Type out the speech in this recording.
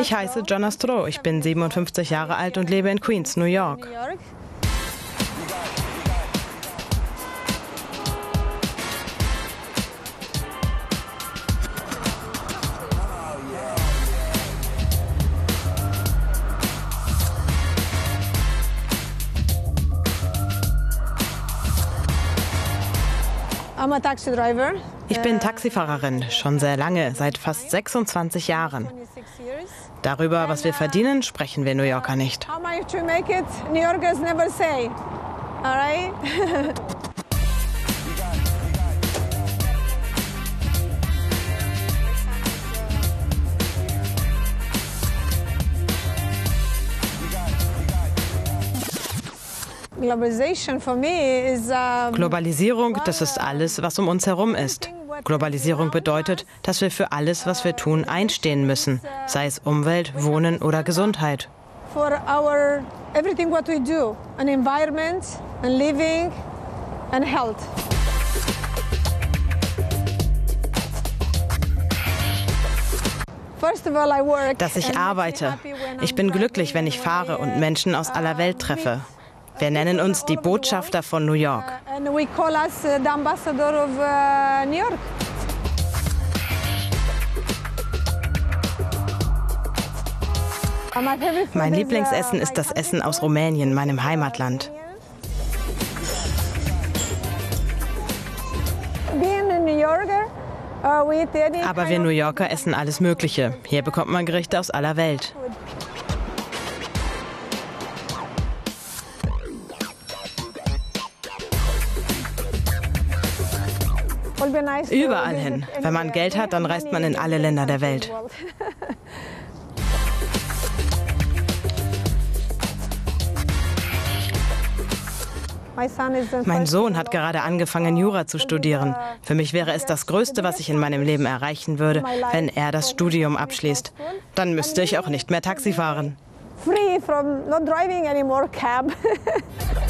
Ich heiße Jonna Stroh, ich bin 57 Jahre alt und lebe in Queens, New York. Ich bin Taxifahrerin, schon sehr lange, seit fast 26 Jahren. Darüber, was wir verdienen, sprechen wir New Yorker nicht. Globalisierung, das ist alles, was um uns herum ist. Globalisierung bedeutet, dass wir für alles, was wir tun, einstehen müssen, sei es Umwelt, Wohnen oder Gesundheit. For our everything what we do, an environment, and living and health. Dass ich arbeite. Ich bin glücklich, wenn ich fahre und Menschen aus aller Welt treffe. Wir nennen uns die Botschafter von New York. Uh, uh, mein Lieblingsessen ist das Essen aus Rumänien, meinem Heimatland. Uh, Aber wir New Yorker essen alles Mögliche. Hier bekommt man Gerichte aus aller Welt. Überall hin. Wenn man Geld hat, dann reist man in alle Länder der Welt. Mein Sohn hat gerade angefangen, Jura zu studieren. Für mich wäre es das Größte, was ich in meinem Leben erreichen würde, wenn er das Studium abschließt. Dann müsste ich auch nicht mehr Taxi fahren. Free from not driving anymore cab.